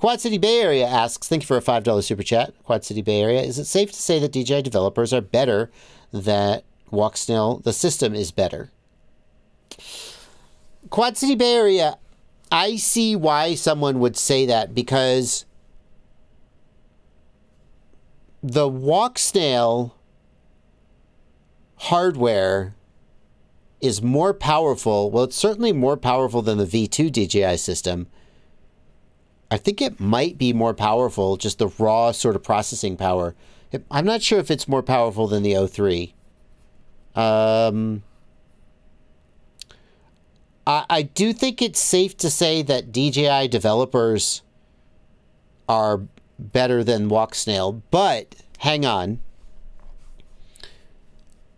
Quad City Bay Area asks, thank you for a $5 super chat. Quad City Bay Area, is it safe to say that DJI developers are better that Walksnail, the system is better? Quad City Bay Area, I see why someone would say that because the Walksnail hardware is more powerful. Well, it's certainly more powerful than the V2 DJI system. I think it might be more powerful, just the raw sort of processing power. I'm not sure if it's more powerful than the O3. Um, I, I do think it's safe to say that DJI developers are better than Walksnail, but hang on.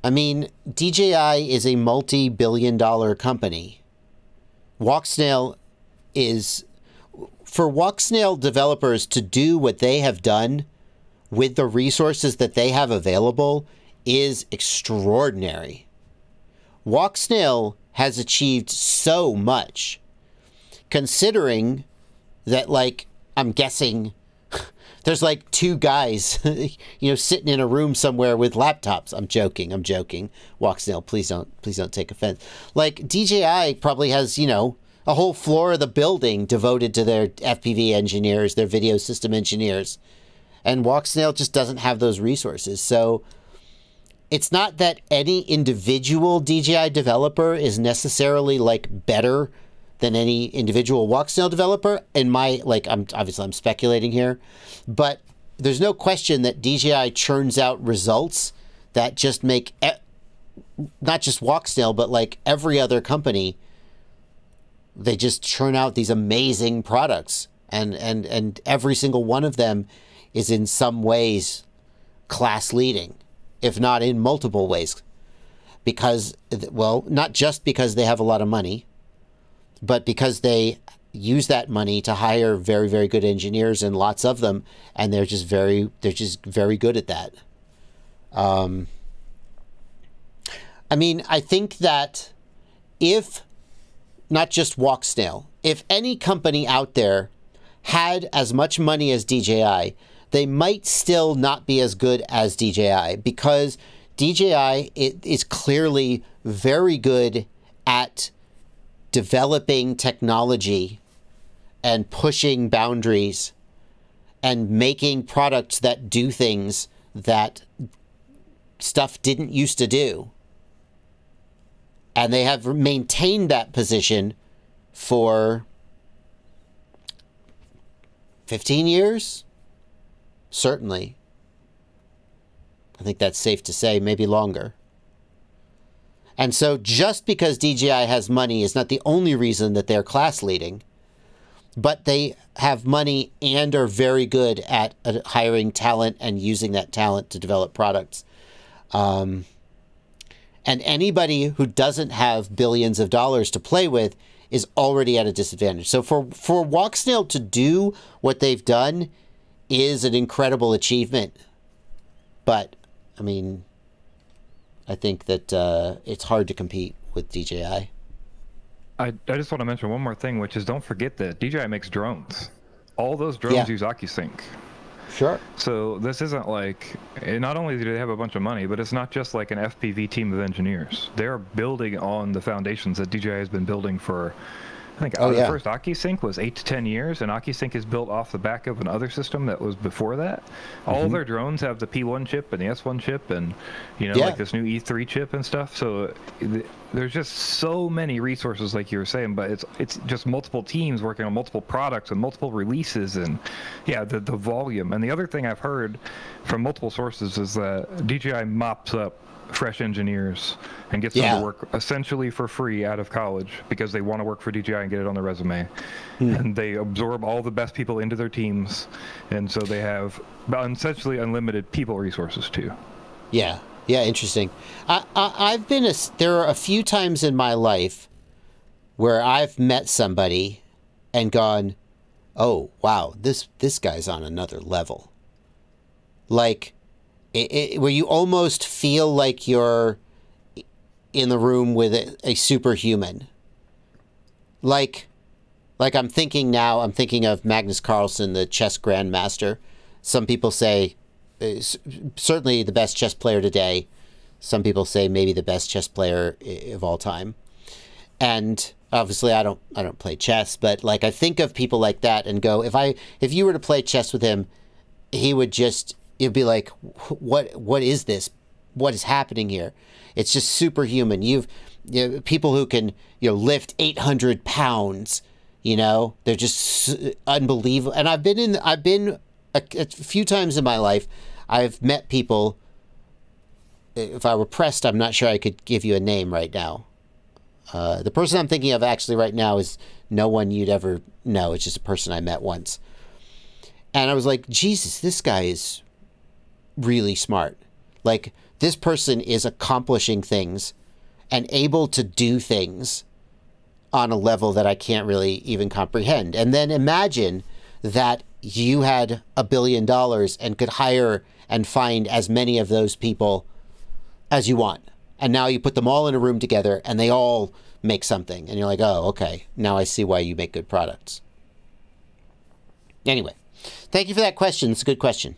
I mean, DJI is a multi billion dollar company. Walksnail is. For Walksnail developers to do what they have done with the resources that they have available is extraordinary. Walksnail has achieved so much, considering that, like, I'm guessing there's like two guys, you know, sitting in a room somewhere with laptops. I'm joking. I'm joking. Walksnail, please don't, please don't take offense. Like DJI probably has, you know, a whole floor of the building devoted to their FPV engineers, their video system engineers, and Walksnail just doesn't have those resources. So it's not that any individual DJI developer is necessarily like better than any individual Walksnail developer. In my like, I'm obviously I'm speculating here, but there's no question that DJI churns out results that just make e- not just Walksnail, but like every other company. They just churn out these amazing products, and and and every single one of them is in some ways class leading, if not in multiple ways. Because, well, not just because they have a lot of money, but because they use that money to hire very very good engineers and lots of them and they're just very they're just very good at that um, i mean i think that if not just walksnail if any company out there had as much money as dji they might still not be as good as dji because dji is clearly very good at developing technology and pushing boundaries and making products that do things that stuff didn't used to do. And they have maintained that position for 15 years? Certainly. I think that's safe to say, maybe longer. And so just because DJI has money is not the only reason that they're class leading, but they have money and are very good at hiring talent and using that talent to develop products. Um, and anybody who doesn't have billions of dollars to play with is already at a disadvantage. So for for Walksnail to do what they've done is an incredible achievement. But I mean, I think that uh, it's hard to compete with DJI. I, I just want to mention one more thing, which is don't forget that DJI makes drones. All those drones yeah. use OcuSync. Sure. So this isn't like, eh, not only do they have a bunch of money, but it's not just like an FPV team of engineers. They're building on the foundations that DJI has been building for I think oh, uh, yeah. the first OcuSync was eight to ten years, and OcuSync is built off the back of another system that was before that. All mm-hmm. their drones have the P1 chip and the S1 chip, and you know, yeah. like this new E3 chip and stuff. So th- there's just so many resources, like you were saying, but it's it's just multiple teams working on multiple products and multiple releases, and yeah, the the volume. And the other thing I've heard from multiple sources is that DJI mops up fresh engineers and gets yeah. them to work essentially for free out of college because they want to work for DJI and get it on their resume. Mm. And they absorb all the best people into their teams, and so they have essentially unlimited people resources too. Yeah, yeah, interesting. I, I I've been a, there are a few times in my life where I've met somebody and gone, "Oh wow, this this guy's on another level." Like it, it, where you almost feel like you're in the room with a, a superhuman. Like, Like I'm thinking now, I'm thinking of Magnus Carlsen, the chess grandmaster. Some people say uh, certainly the best chess player today. Some people say maybe the best chess player of all time. And obviously I don't I don't play chess, but like I think of people like that and go, if I if you were to play chess with him, he would just you'd be like, what what is this? What is happening here? It's just superhuman. You've you know, people who can you know lift 800 pounds. You know, they're just unbelievable. And I've been in I've been a, a few times in my life. I've met people. If I were pressed, I'm not sure I could give you a name right now. Uh, the person I'm thinking of actually right now is no one you'd ever know. It's just a person I met once. And I was like, Jesus, this guy is really smart. Like, this person is accomplishing things and able to do things on a level that I can't really even comprehend. And then imagine that you had a billion dollars and could hire and find as many of those people as you want. And now you put them all in a room together and they all make something. And you're like, oh, okay. Now I see why you make good products. Anyway, thank you for that question. It's a good question.